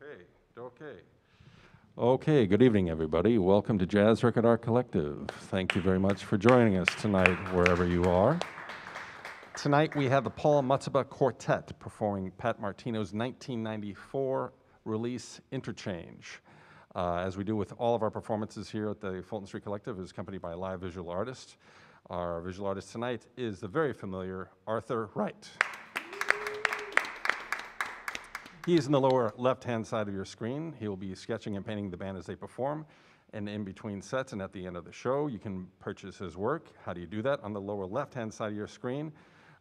Okay, okay. Okay, good evening, everybody. Welcome to Jazz Record Art Collective. Thank you very much for joining us tonight, wherever you are. Tonight we have the Paul Mutzabaugh Quartet performing Pat Martino's 1994 release Interchange. Uh, as we do with all of our performances here at the Fulton Street Collective, is accompanied by a live visual artist. Our visual artist tonight is the very familiar Arthur Wright. He is in the lower left-hand side of your screen. He will be sketching and painting the band as they perform. And in between sets and at the end of the show, you can purchase his work. How do you do that? On the lower left-hand side of your screen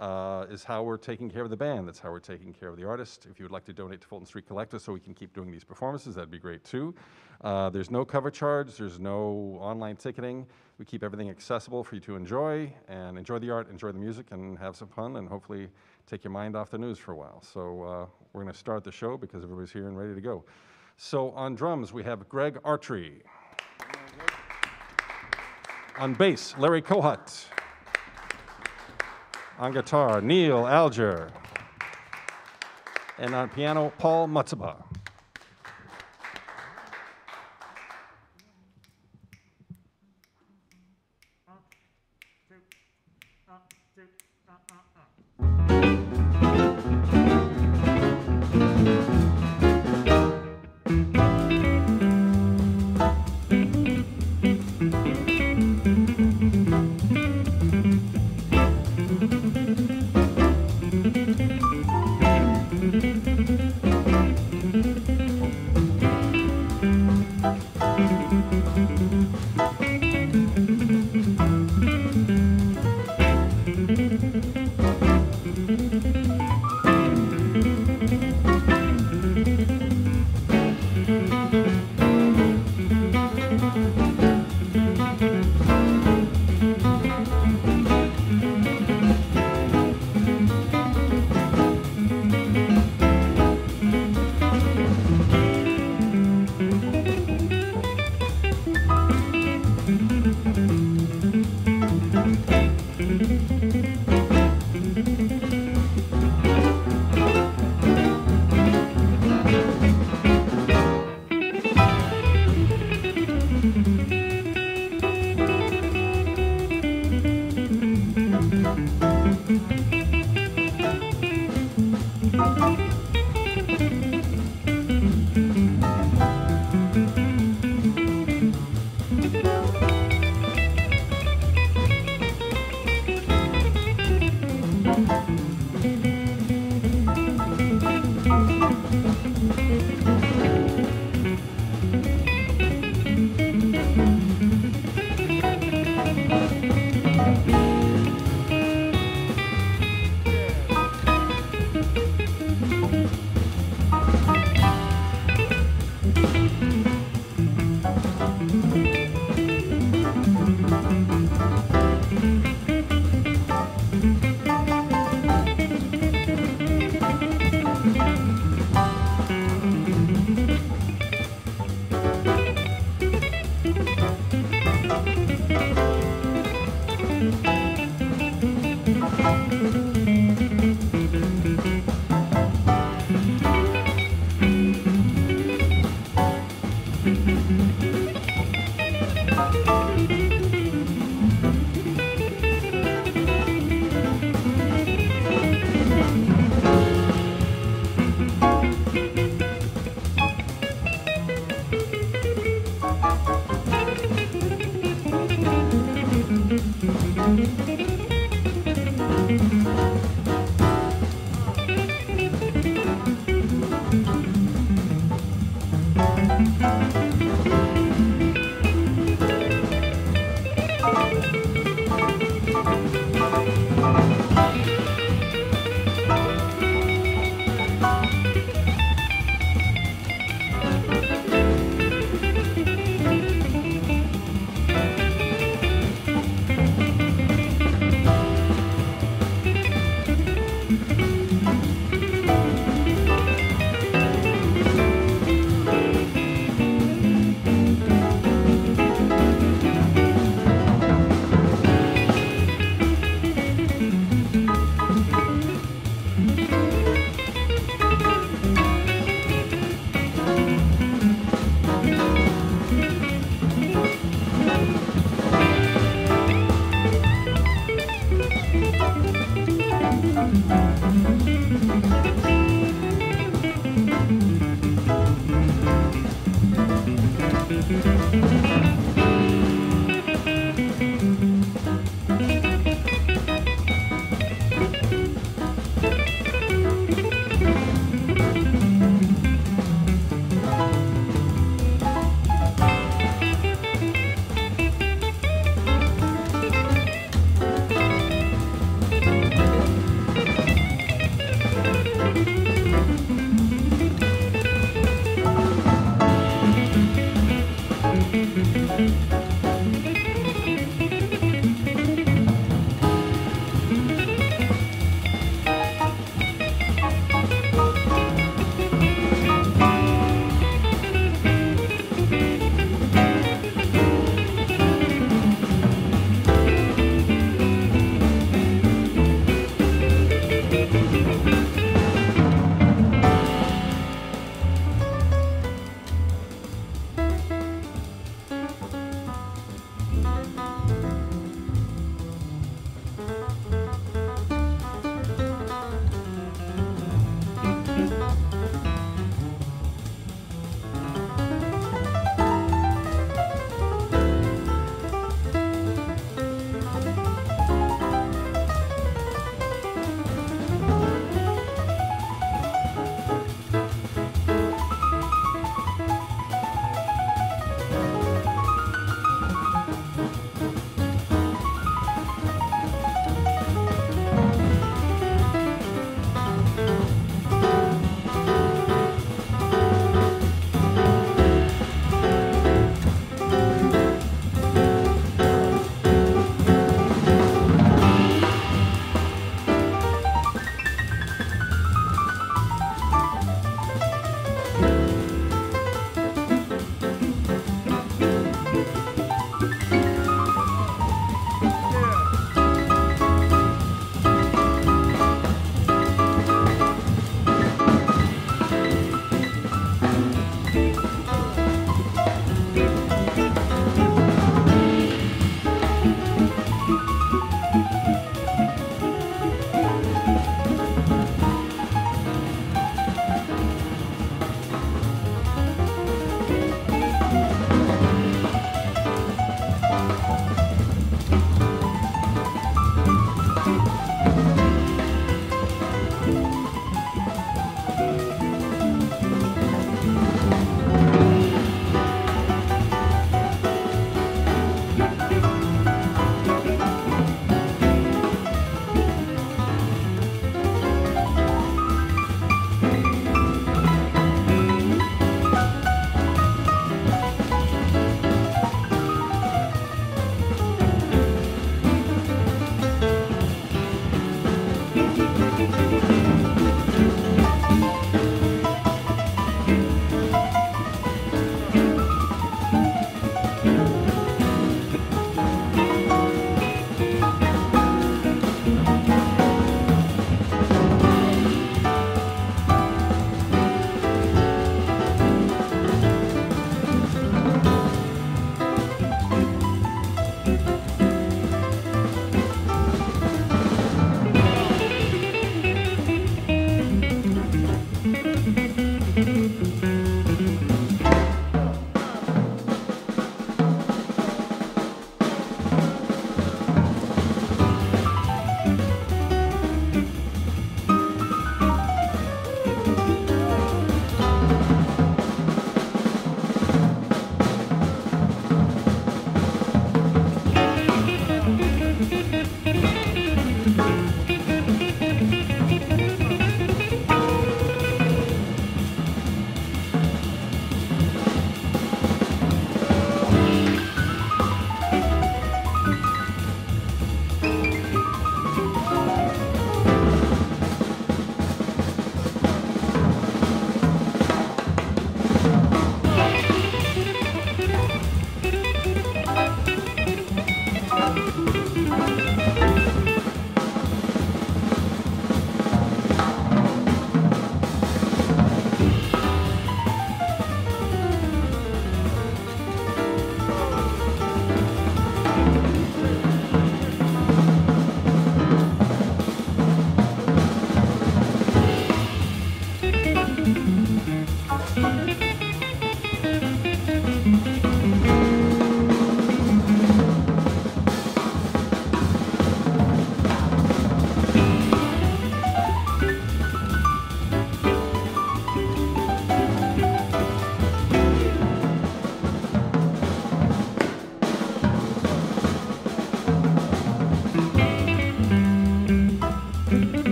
uh, is how we're taking care of the band. That's how we're taking care of the artist. If you would like to donate to Fulton Street Collective so we can keep doing these performances, that'd be great too. Uh, there's no cover charge. There's no online ticketing. We keep everything accessible for you to enjoy and enjoy the art, enjoy the music, and have some fun, and hopefully take your mind off the news for a while. So uh, we're going to start the show because everybody's here and ready to go. So on drums, we have Greg Artry. On bass, Larry Kohut. On guitar, Neal Alger. And on piano, Paul Mutzabaugh.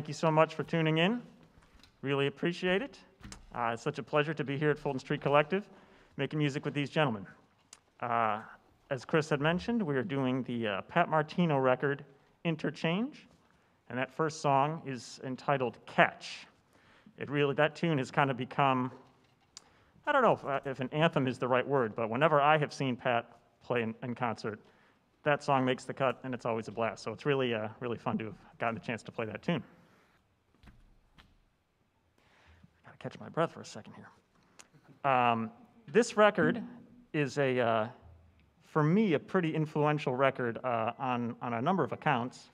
Thank you so much for tuning in. Really appreciate it. Uh, it's such a pleasure to be here at Fulton Street Collective, making music with these gentlemen. Uh, as Chris had mentioned, we are doing the uh, Pat Martino record, Interchange, and that first song is entitled Catch. It really, that tune has kind of become, I don't know if, uh, if an anthem is the right word, but whenever I have seen Pat play in, in concert, that song makes the cut, and it's always a blast. So it's really, uh, really fun to have gotten the chance to play that tune. Catch my breath for a second here. Um, this record is a, uh, for me, a pretty influential record uh, on, on a number of accounts.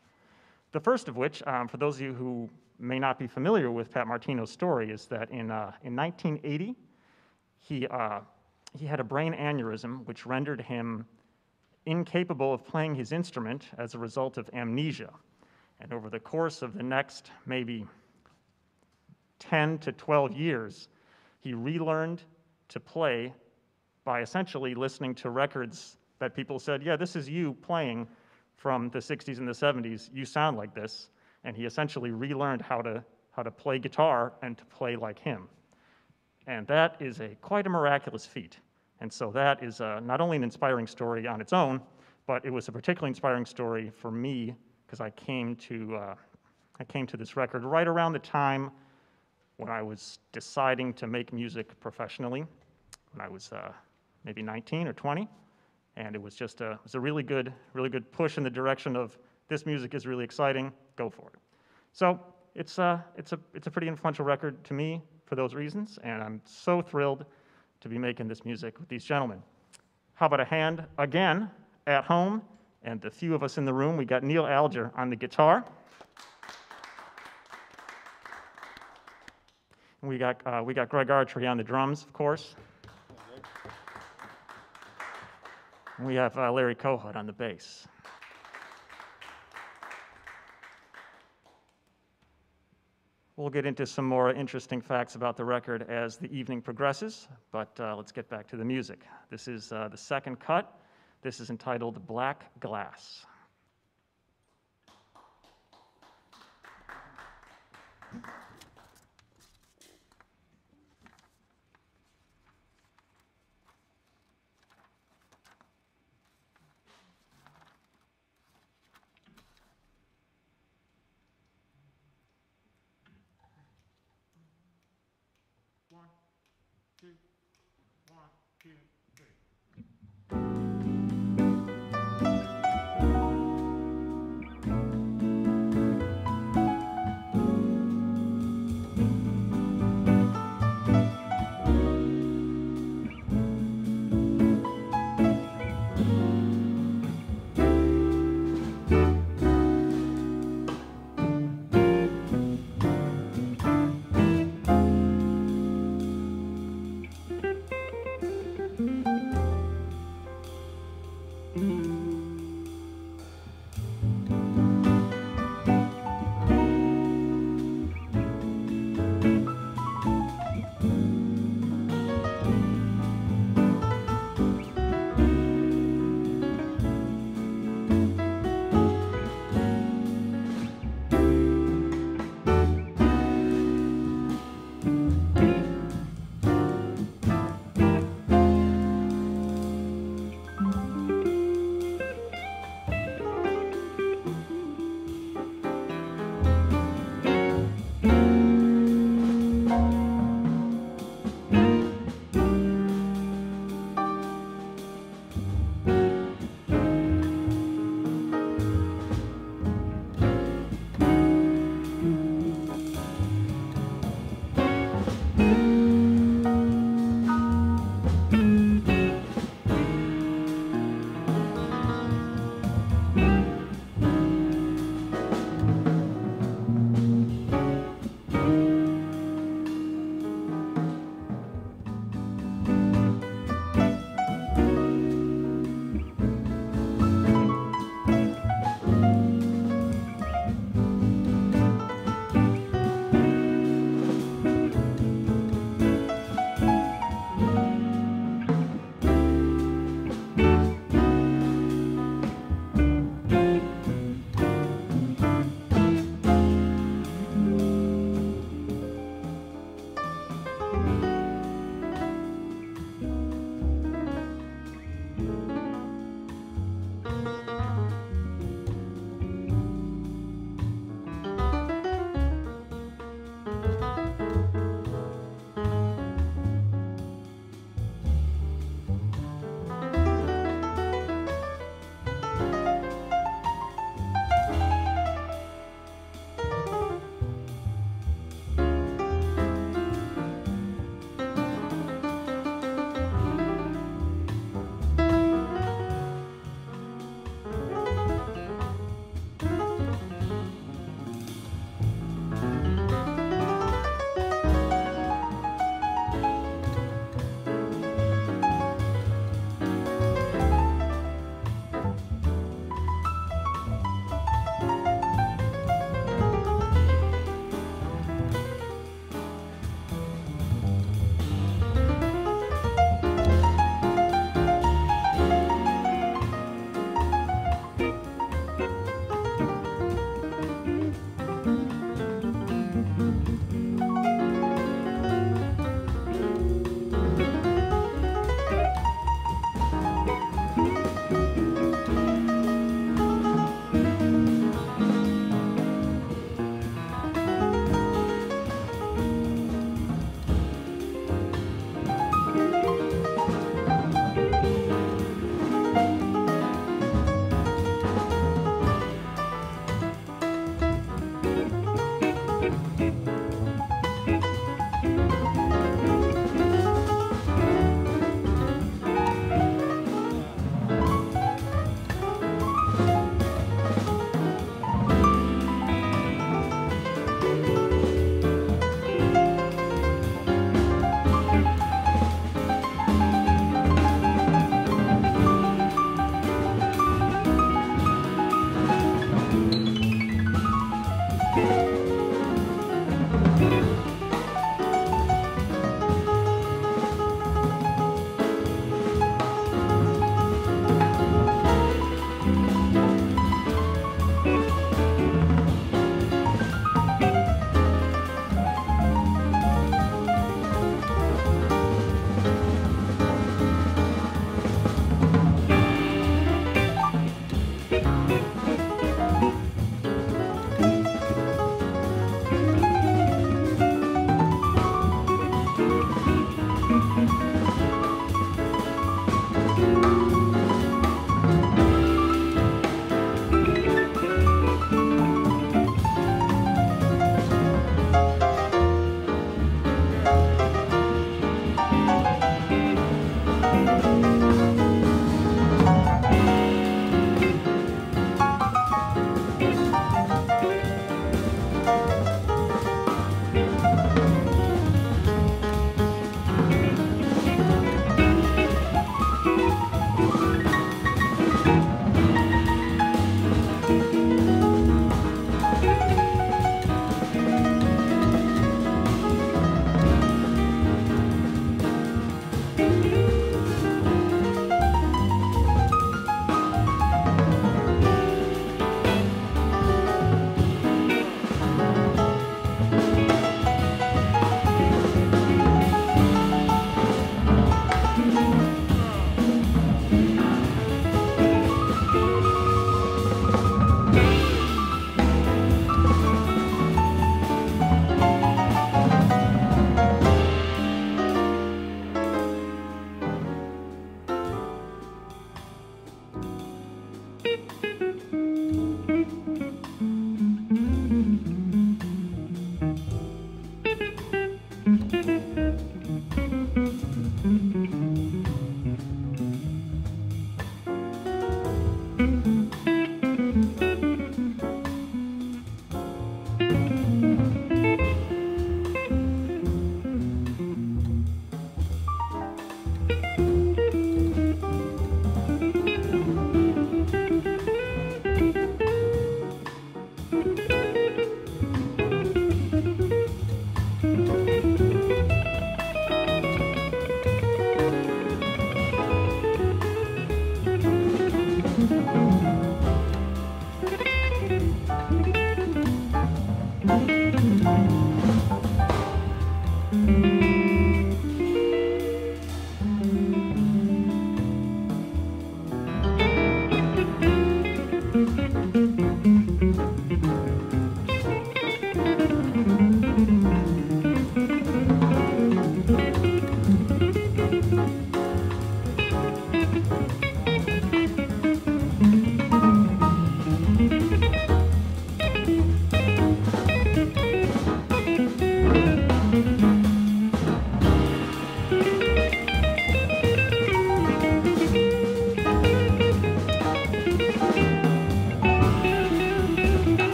The first of which, um, for those of you who may not be familiar with Pat Martino's story, is that in, uh, in 1980, he, uh, he had a brain aneurysm which rendered him incapable of playing his instrument as a result of amnesia. And over the course of the next maybe 10 to 12 years, he relearned to play by essentially listening to records that people said, Yeah, this is you playing from the 60s and the 70s. You sound like this. And he essentially relearned how to, how to play guitar and to play like him. And that is a quite a miraculous feat. And so that is uh, not only an inspiring story on its own, but it was a particularly inspiring story for me because I came to uh, I came to this record right around the time when I was deciding to make music professionally. When I was uh, maybe 19 or 20, and it was just a, it was a really good really good push in the direction of this music is really exciting. Go for it. So it's a, uh, it's a it's a pretty influential record to me for those reasons, and I'm so thrilled to be making this music with these gentlemen. How about a hand again at home? And the few of us in the room, we got Neal Alger on the guitar. We got, uh, we got Greg Artry on the drums, of course. We have uh, Larry Kohut on the bass. We'll get into some more interesting facts about the record as the evening progresses, but uh, let's get back to the music. This is uh, the second cut. This is entitled Black Glass.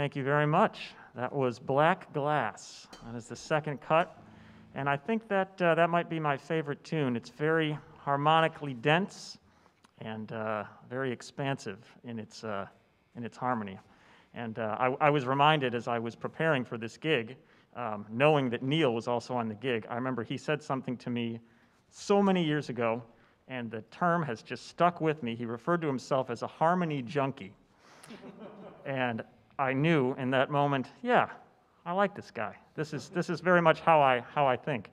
Thank you very much. That was Black Glass. That is the second cut. And I think that uh, that might be my favorite tune. It's very harmonically dense and uh, very expansive in its, uh, in its harmony. And uh, I, I, was reminded as I was preparing for this gig, um, knowing that Neal was also on the gig, I remember he said something to me so many years ago, and the term has just stuck with me. He referred to himself as a harmony junkie. and I knew in that moment, yeah, I like this guy. This is, this is very much how I, how I think.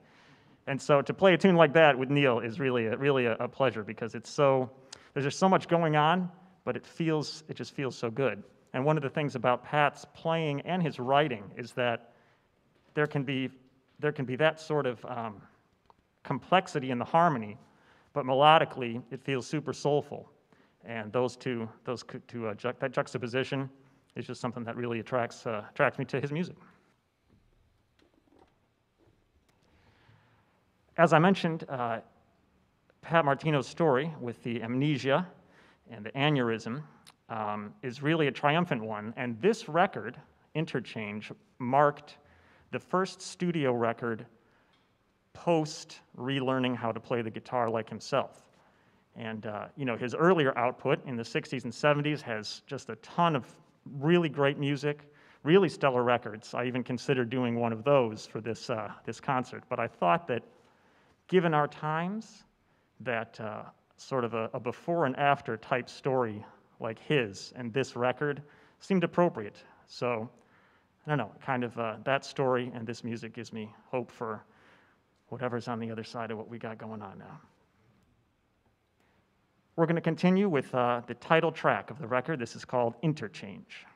And so to play a tune like that with Neal is really, a, really a, a pleasure because it's so, there's just so much going on, but it feels, it just feels so good. And one of the things about Pat's playing and his writing is that there can be, there can be that sort of um, complexity in the harmony, but melodically it feels super soulful. And those two, those two, uh, ju that juxtaposition is just something that really attracts, uh, attracts me to his music. As I mentioned, uh, Pat Martino's story with the amnesia and the aneurysm um, is really a triumphant one, and this record, Interchange, marked the first studio record post relearning how to play the guitar like himself. And uh, you know, his earlier output in the 60s and 70s has just a ton of really great music, really stellar records. I even considered doing one of those for this, uh, this concert. But I thought that given our times, that uh, sort of a, a before and after type story like his and this record seemed appropriate. So, I don't know, kind of uh, that story and this music gives me hope for whatever's on the other side of what we got going on now. We're going to continue with uh, the title track of the record. This is called Interchange.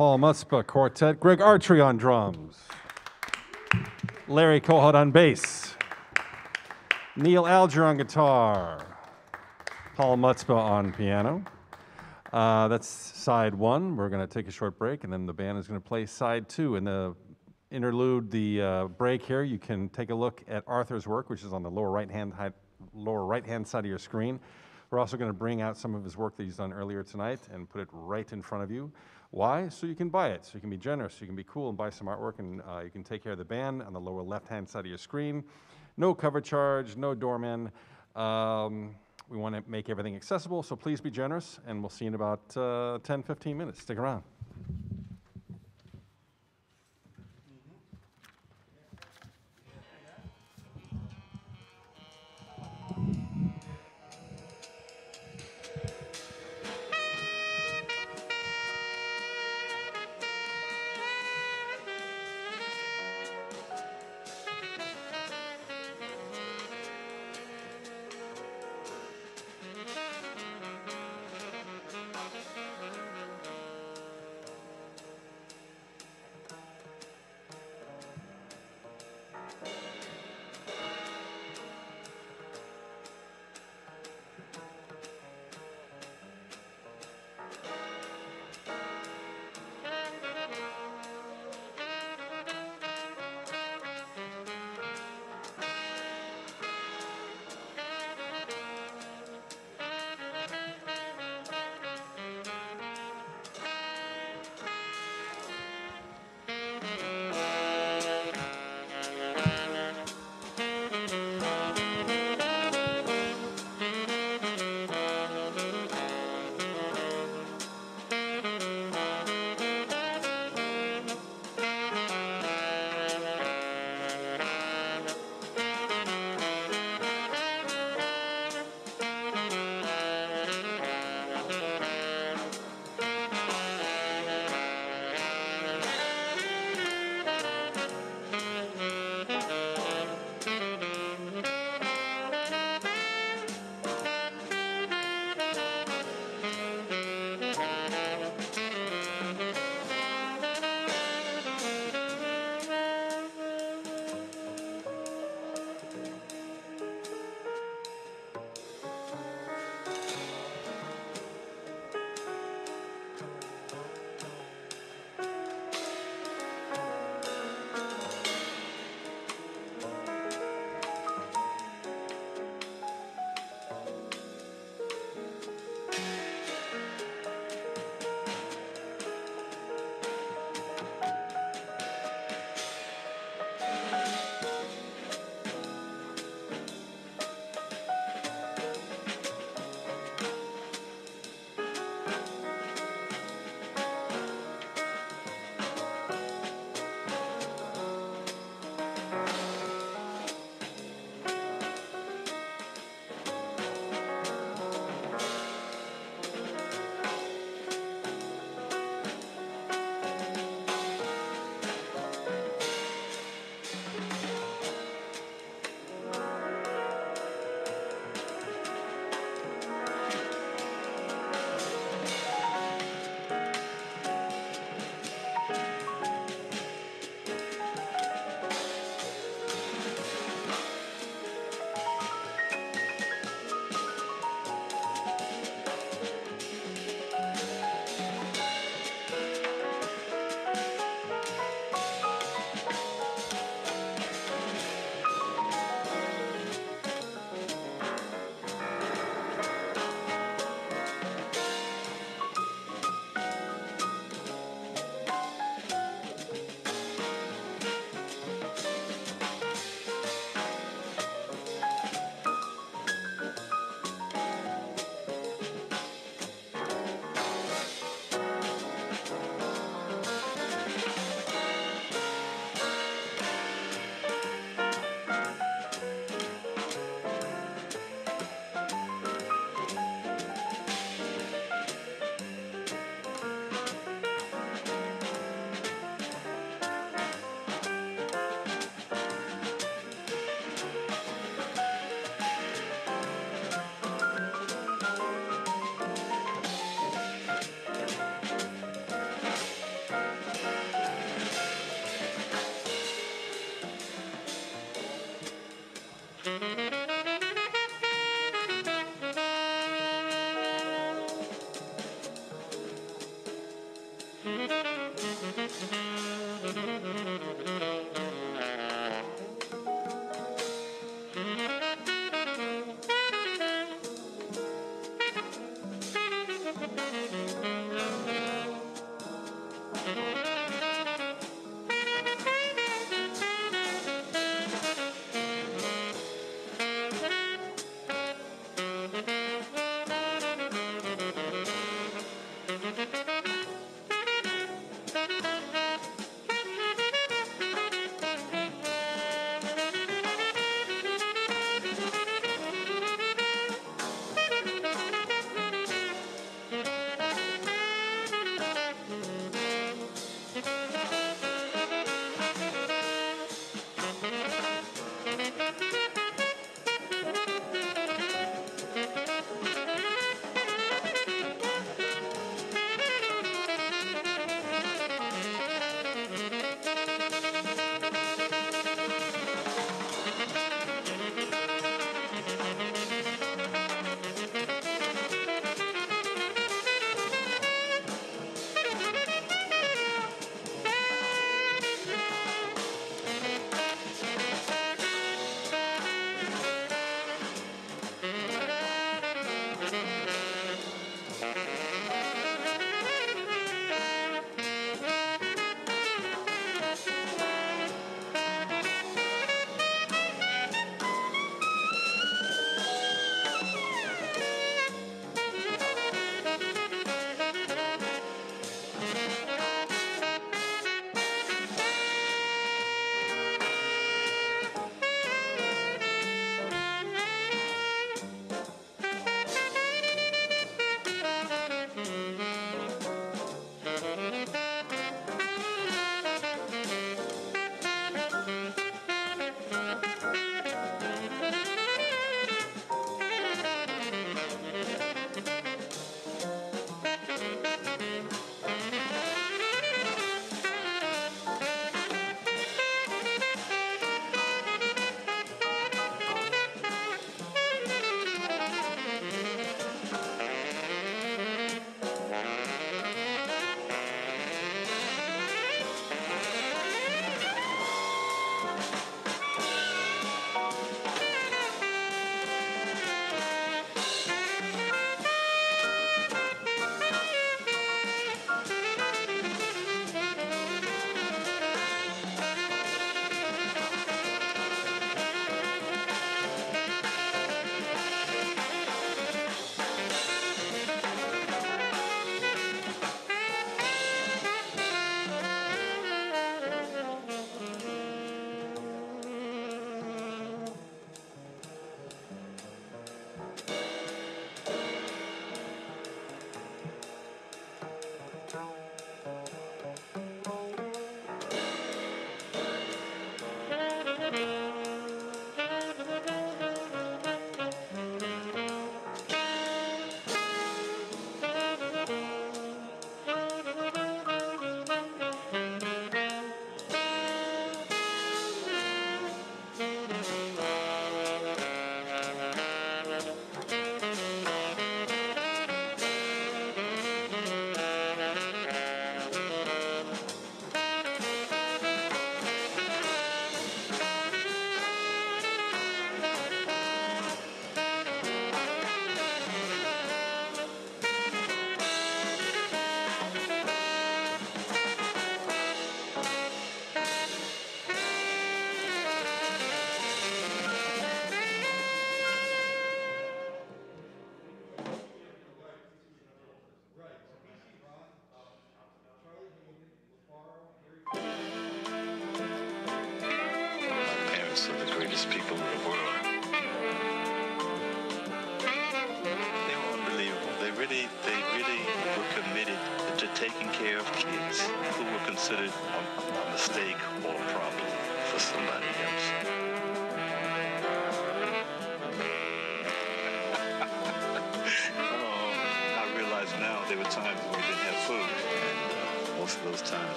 Paul Mutzabaugh Quartet, Greg Artry on drums, Larry Kohut on bass, Neal Alger on guitar, Paul Mutzabaugh on piano. Uh, that's side one. We're going to take a short break, and then the band is going to play side two. In the interlude, the uh, break here, you can take a look at Arthur's work, which is on the lower right hand lower right hand side of your screen. We're also going to bring out some of his work that he's done earlier tonight and put it right in front of you. Why? So you can buy it. So you can be generous. So you can be cool and buy some artwork, and uh, you can take care of the band on the lower left hand side of your screen. No cover charge, no doorman. Um, we want to make everything accessible, so please be generous, and we'll see you in about uh, 10, 15 minutes. Stick around.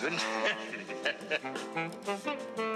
Gone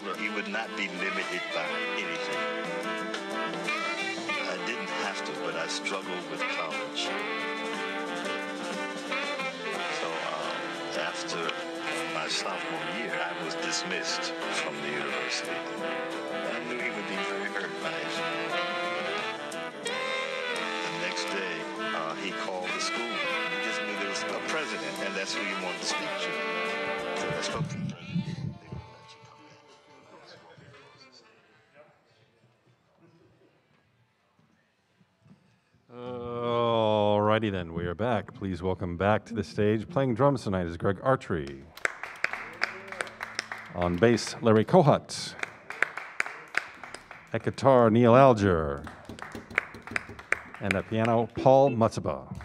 father, he would not be limited by anything. I didn't have to, but I struggled with college. So uh, after my sophomore year, I was dismissed from the university. I knew he would be very hurt by it. The next day, uh, he called the school. He just knew there was a president, and that's who he wanted to speak to. So I spoke to Alrighty then, we are back. Please welcome back to the stage. Playing drums tonight is Greg Artry. On bass, Larry Kohut. At guitar, Neal Alger. And at piano, Paul Mutzabaugh.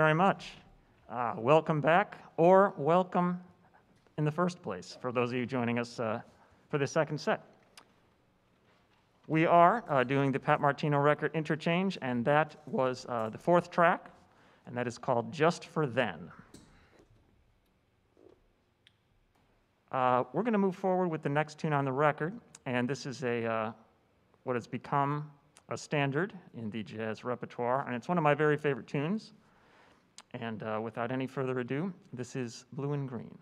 Very much. Uh, Welcome back, or welcome in the first place, for those of you joining us uh, for the second set. We are uh, doing the Pat Martino record interchange, and that was uh, the fourth track, and that is called Just for Then. Uh, We're going to move forward with the next tune on the record, and this is a, uh, what has become a standard in the jazz repertoire, and it's one of my very favorite tunes. And uh, without any further ado, this is Blue and Green.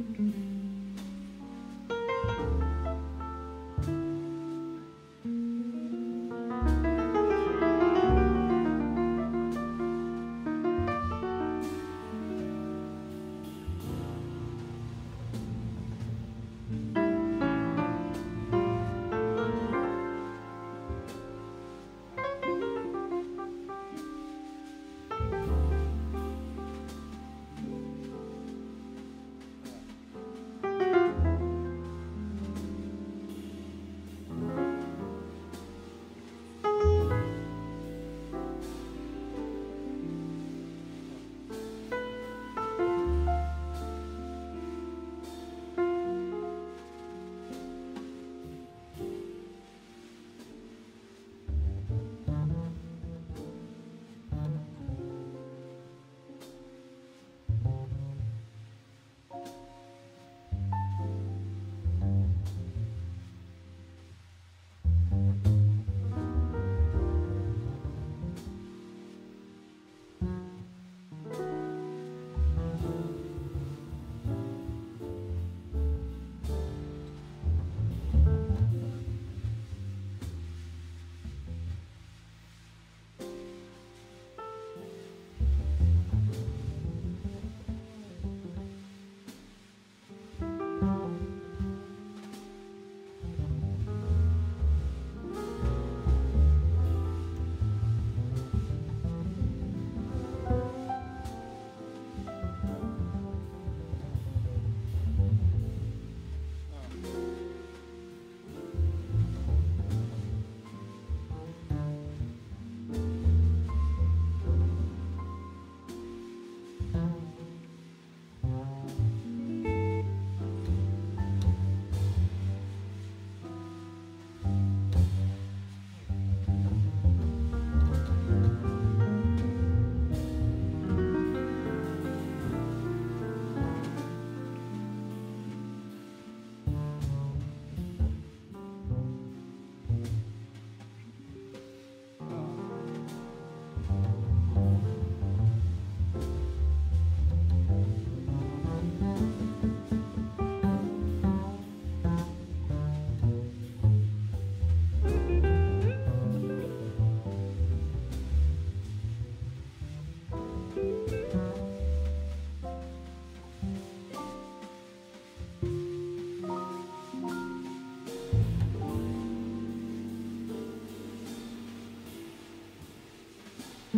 Mm-hmm.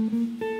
Mm-hmm.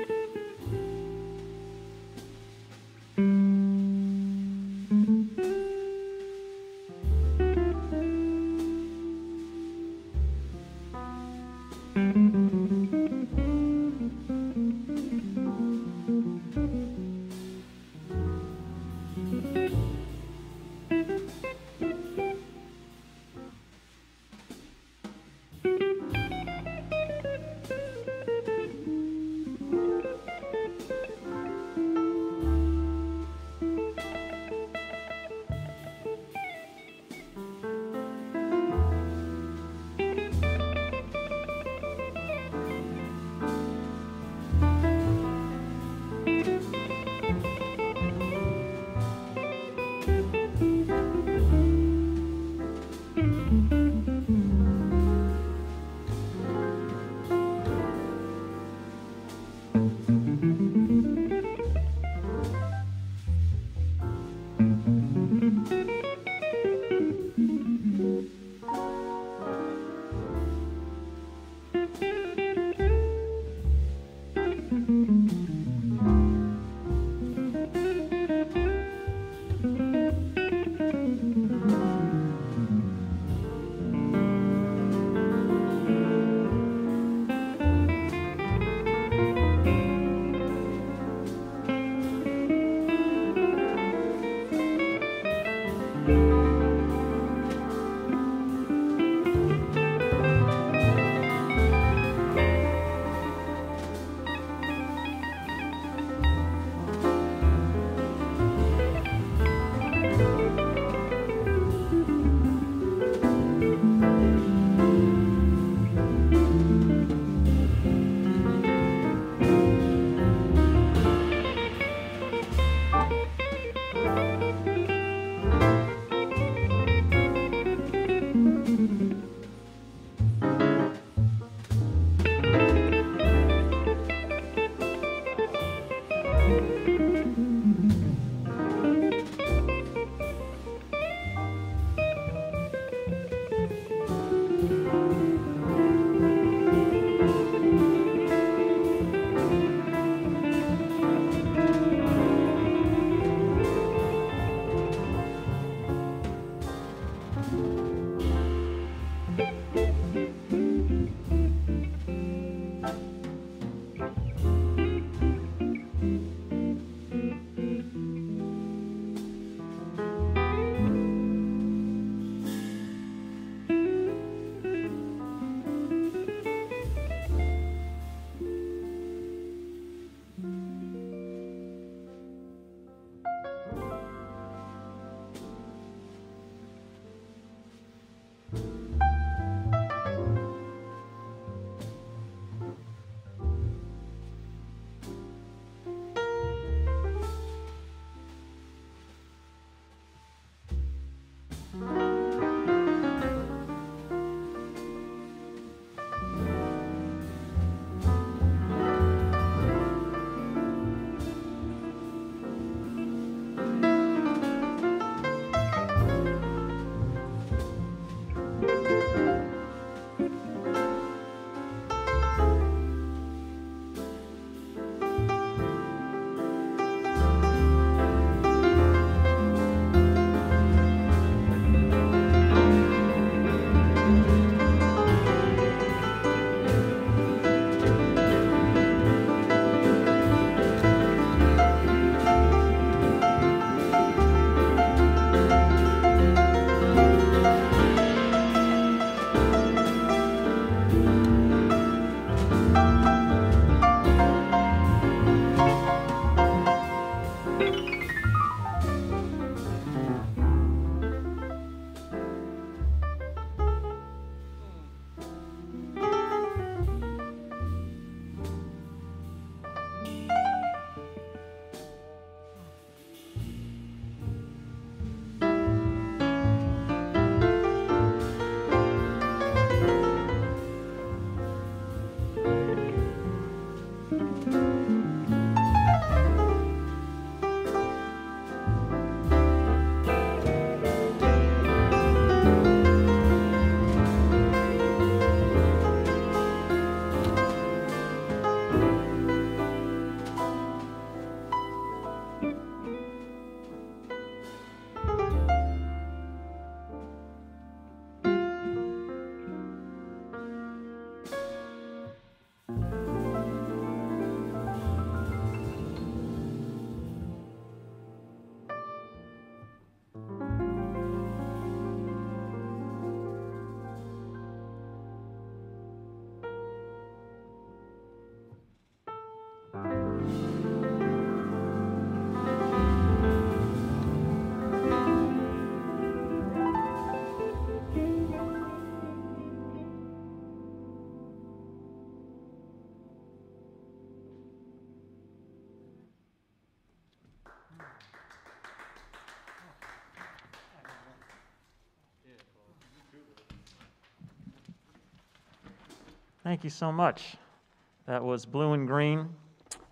Thank you so much. That was Blue and Green,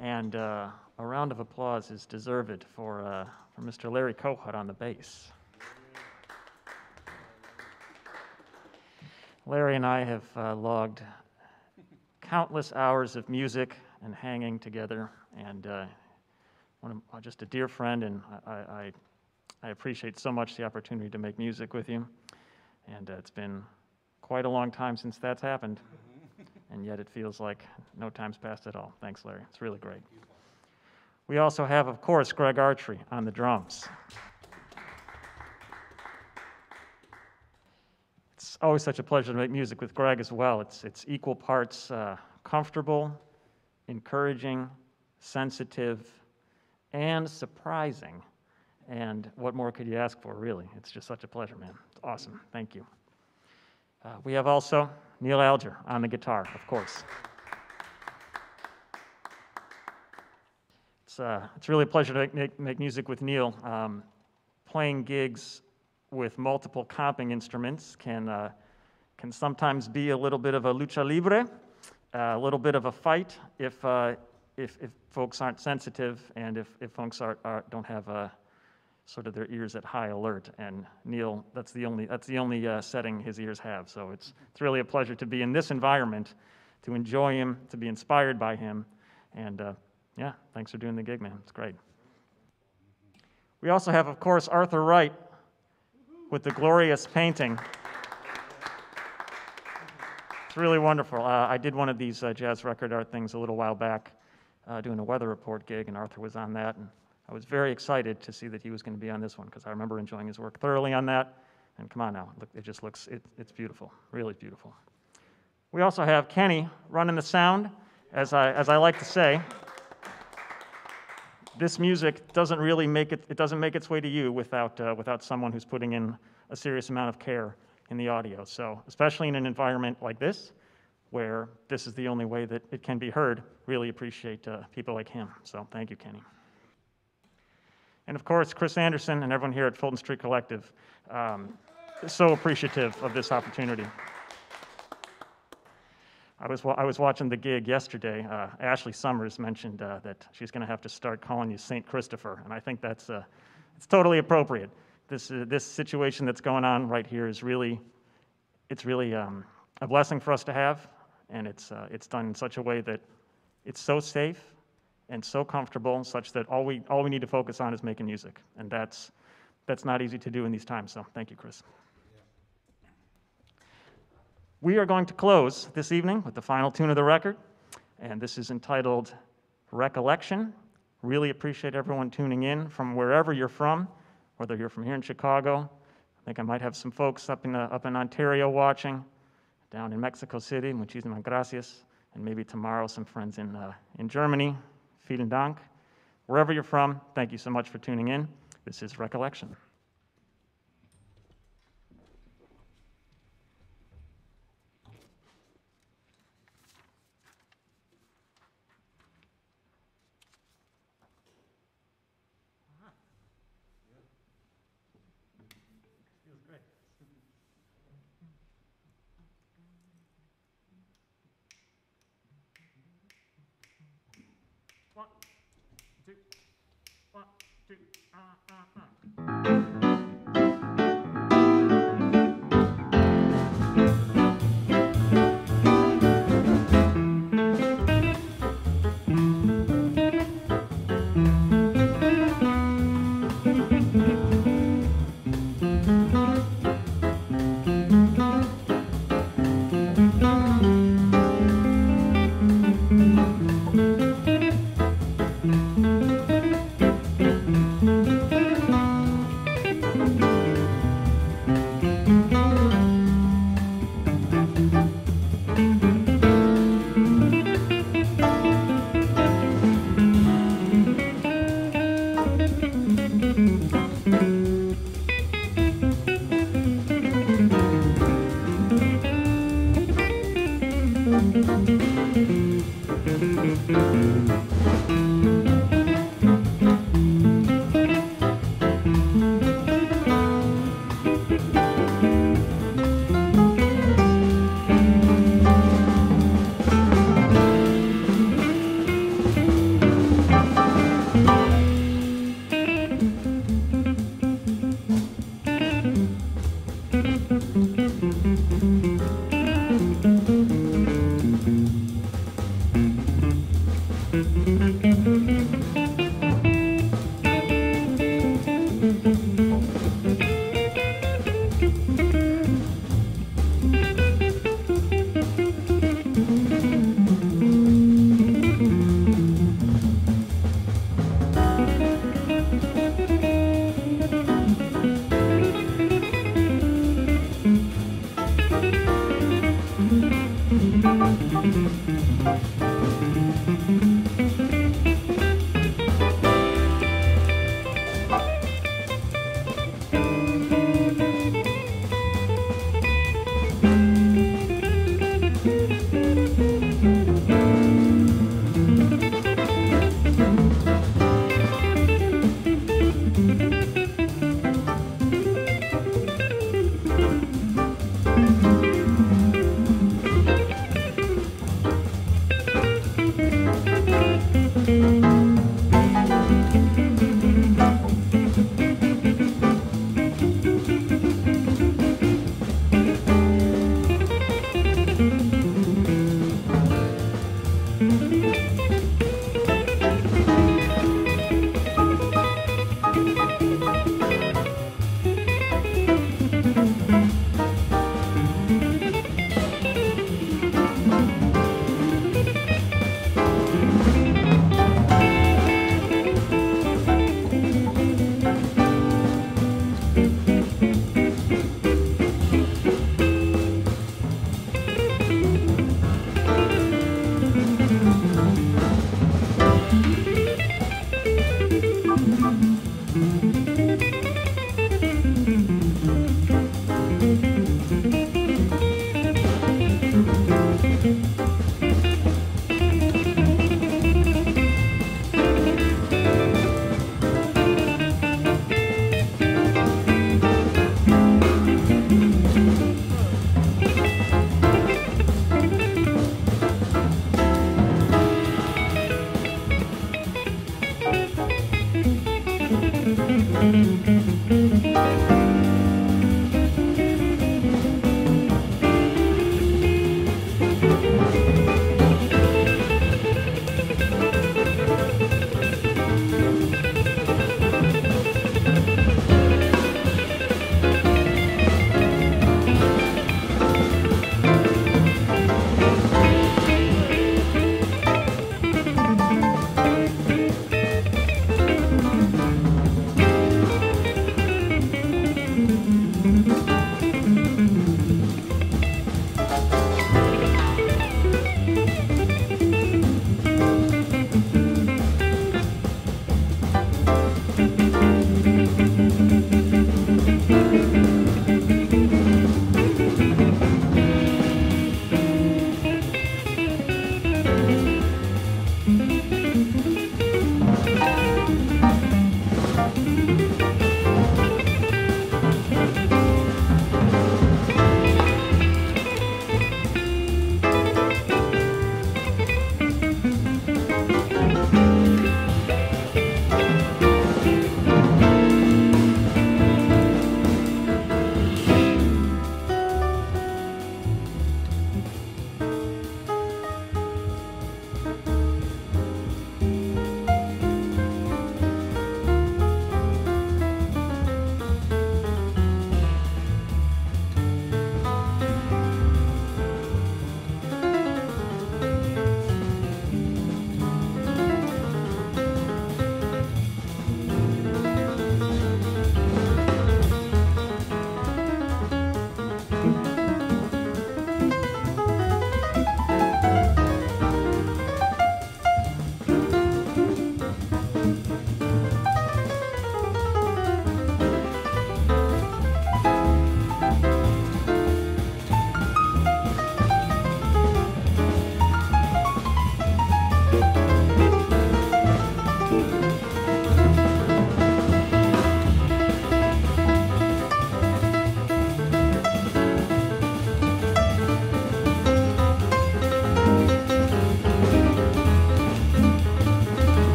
and uh, a round of applause is deserved for, uh, for Mr. Larry Kohut on the bass. Larry and I have uh, logged countless hours of music and hanging together, and uh, of, uh, just a dear friend, and I, I, I appreciate so much the opportunity to make music with you. And uh, it's been quite a long time since that's happened, and yet it feels like no time's passed at all. Thanks, Larry. It's really great. We also have, of course, Greg Artry on the drums. It's always such a pleasure to make music with Greg as well. It's, it's equal parts uh, comfortable, encouraging, sensitive, and surprising. And what more could you ask for, really? It's just such a pleasure, man. It's awesome. Thank you. Uh, we have also Neal Alger on the guitar, of course. It's, uh, it's really a pleasure to make, make music with Neal. Um, playing gigs with multiple comping instruments can, uh, can sometimes be a little bit of a lucha libre, uh, a little bit of a fight if, uh, if, if folks aren't sensitive and if, if folks are, are, don't have uh, sort of their ears at high alert. And Neal, that's the only, that's the only uh, setting his ears have. So it's, it's really a pleasure to be in this environment, to enjoy him, to be inspired by him. And uh, yeah, thanks for doing the gig, man. It's great. We also have, of course, Arthur Wright with the glorious painting. It's really wonderful. Uh, I did one of these uh, jazz record art things a little while back, uh, doing a weather report gig, and Arthur was on that. And I was very excited to see that he was going to be on this one because I remember enjoying his work thoroughly on that. And come on now, it just looks, it, it's beautiful, really beautiful. We also have Kenny running the sound, as I, as I like to say. This music doesn't really make it, it doesn't make its way to you without, uh, without someone who's putting in a serious amount of care in the audio. So, especially in an environment like this, where this is the only way that it can be heard, really appreciate uh, people like him. So, thank you, Kenny. And of course, Chris Anderson and everyone here at Fulton Street Collective, um, so appreciative of this opportunity. I was, I was watching the gig yesterday. Uh, Ashley Summers mentioned uh, that she's going to have to start calling you St. Christopher, and I think that's uh, it's totally appropriate. This, uh, this situation that's going on right here is really, it's really um, a blessing for us to have, and it's, uh, it's done in such a way that it's so safe and so comfortable, such that all we, all we need to focus on is making music, and that's, that's not easy to do in these times. So thank you, Chris. We are going to close this evening with the final tune of the record, and this is entitled Recollection. Really appreciate everyone tuning in from wherever you're from, whether you're from here in Chicago. I think I might have some folks up in, up in Ontario watching, down in Mexico City, muchísimas gracias, and maybe tomorrow some friends in, uh, in Germany. Vielen Dank. Wherever you're from, thank you so much for tuning in. This is Recollection. Two, one, two, uh, uh, uh.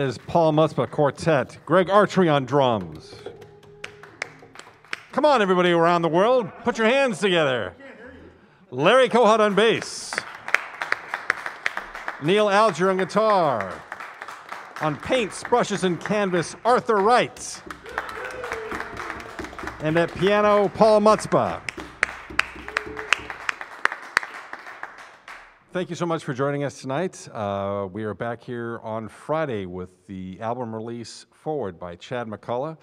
That is Paul Mutzabaugh Quartet, Greg Artry on drums. Come on, everybody around the world, put your hands together. Larry Kohut on bass. Neal Alger on guitar. On paints, brushes, and canvas, Arthur Wright. And at piano, Paul Mutzabaugh. Thank you so much for joining us tonight. Uh, we are back here on Friday with the album release Forward by Chad McCullough.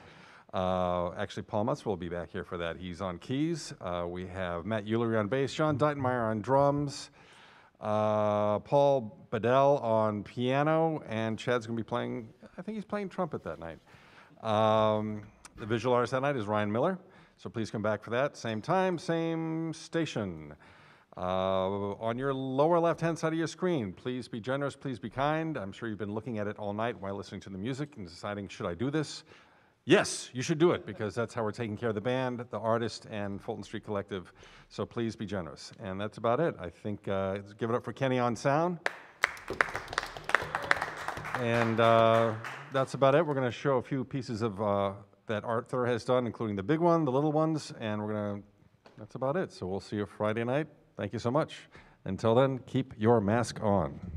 Uh, actually, Paul Mutz will be back here for that. He's on keys. Uh, we have Matt Ulery on bass, John Deitemyer on drums, uh, Paul Bedal on piano, and Chad's going to be playing, I think he's playing trumpet that night. Um, the visual artist that night is Ryan Miller. So please come back for that. Same time, same station. Uh, on your lower left-hand side of your screen, please be generous, please be kind. I'm sure you've been looking at it all night while listening to the music and deciding, should I do this? Yes, you should do it because that's how we're taking care of the band, the artist, and Fulton Street Collective. So please be generous. And that's about it. I think, uh, give it up for Kenny on sound. And uh, that's about it. We're going to show a few pieces of uh, that Arthur has done, including the big one, the little ones, and we're going to. That's about it. So we'll see you Friday night. Thank you so much. Until then, keep your mask on.